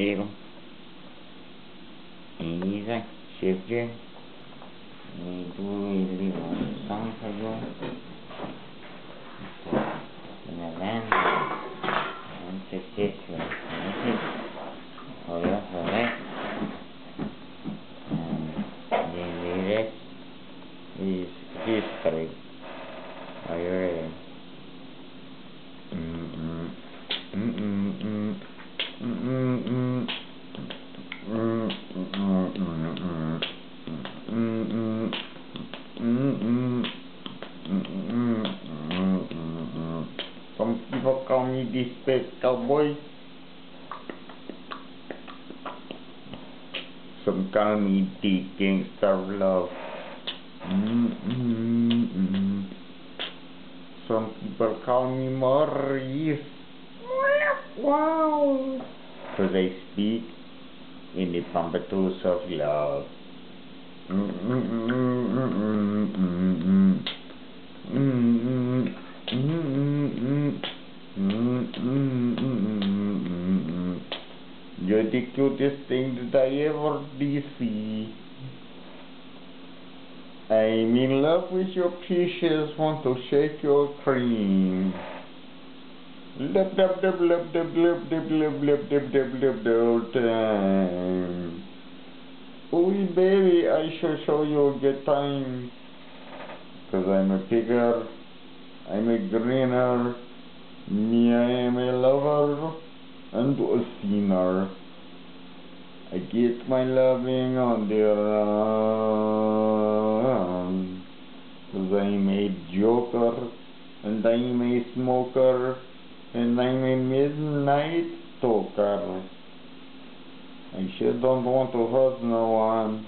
Eagle. Easy. Shift you. Need to really want some for you. And then, Some people call me the space cowboy. Some call me the gangster love. Mm-mm-mm. Some people call me Maurice. Wow. Because I speak in the pompatus of love. You're the cutest thing that I ever did see. I'm in love with your peaches, want to shake your cream. Lub dub dub lub dub lub dub lub lub dub dub lub dub time. Oh baby, I shall show you a good time. Cause I'm a pigger, I'm a greener, me I am a lover and a sinner. Get my loving on the run. Cause I'm a joker and I'm a smoker and I'm a midnight stalker. I sure don't want to hurt no one.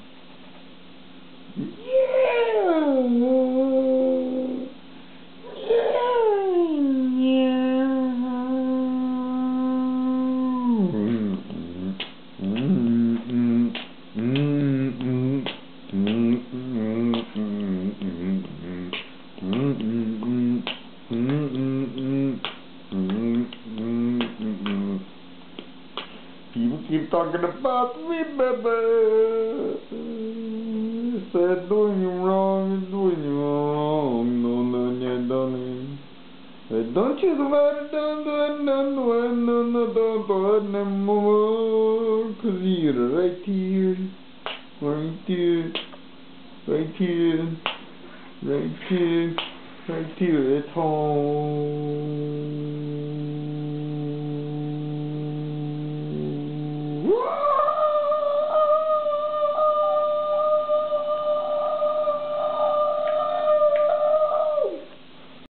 Keep talking about me, baby. Said doing you wrong, doing you wrong. No, no, no, don't. Said don't you it, don't don't do it, no, no, don't do it no more. Cause you're right here, right here, right here, right here, right here at home.